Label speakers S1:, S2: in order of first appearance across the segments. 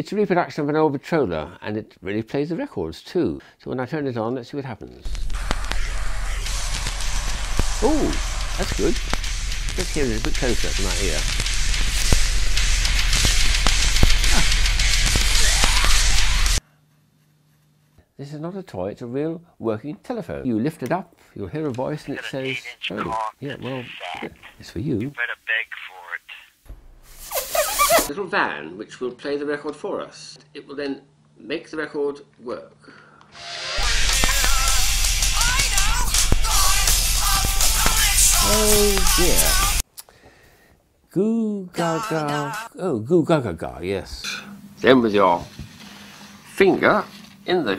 S1: It's a reproduction of an old Victrola and it really plays the records too. So when I turn it on, let's see what happens. Oh, that's good. Let's hear it a bit closer to my ear. Ah. This is not a toy, it's a real working telephone. You lift it up, you'll hear a voice and it says, oh, yeah, well, it's for you.
S2: You better beg for
S1: it. Little van which will play the record for us. It will then make the record work. Oh dear. Goo gaga. Oh, goo gaga ga, yes. Then with your finger in the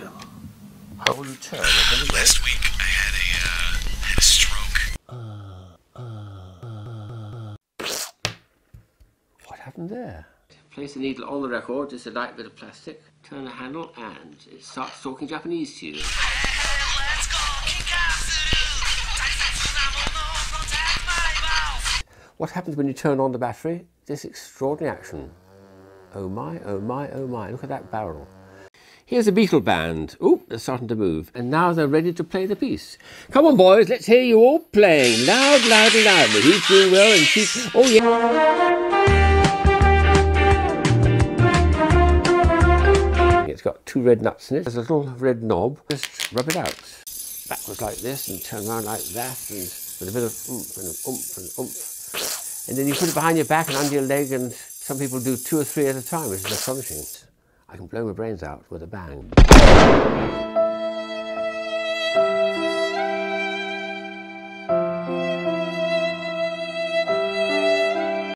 S1: hole you turn.
S2: Last week
S1: what happened there? Place the needle on the record, just a light bit of plastic. Turn the handle and it starts talking Japanese to you. What happens when you turn on the battery? This extraordinary action. Oh my, oh my, oh my, look at that barrel. Here's a Beatle band. Oh, they're starting to move. And now they're ready to play the piece. Come on, boys, let's hear you all playing. Loud, loud, and loud. He's doing well and she's... Oh, yeah. It's got two red nuts in it. There's a little red knob. Just rub it out. Backwards like this and turn around like that and with a bit of oomph and oomph and oomph. And then you put it behind your back and under your leg, and some people do two or three at a time, which is astonishing. I can blow my brains out with a bang.